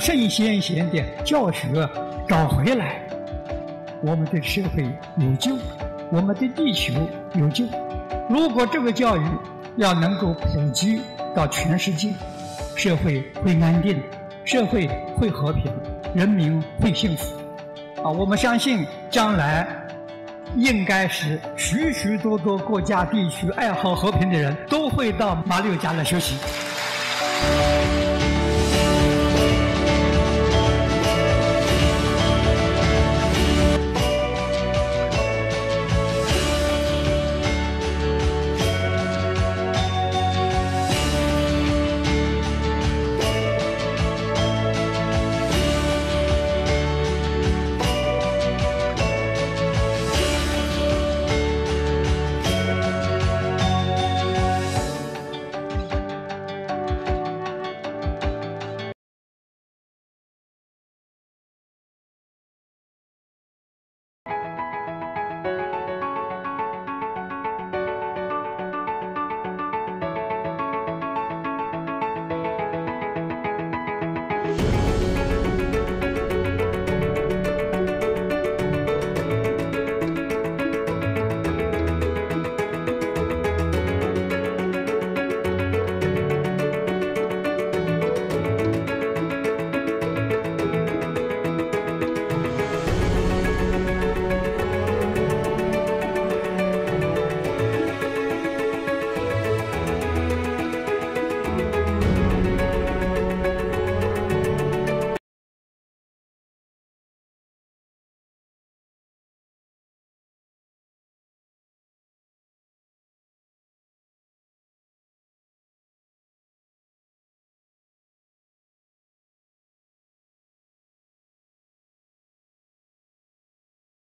圣先贤的教学找回来，我们对社会有救，我们对地球有救。如果这个教育要能够普及到全世界，社会会安定，社会会和平，人民会幸福。啊，我们相信将来应该是许许多多国家地区爱好和平的人都会到马六甲来学习。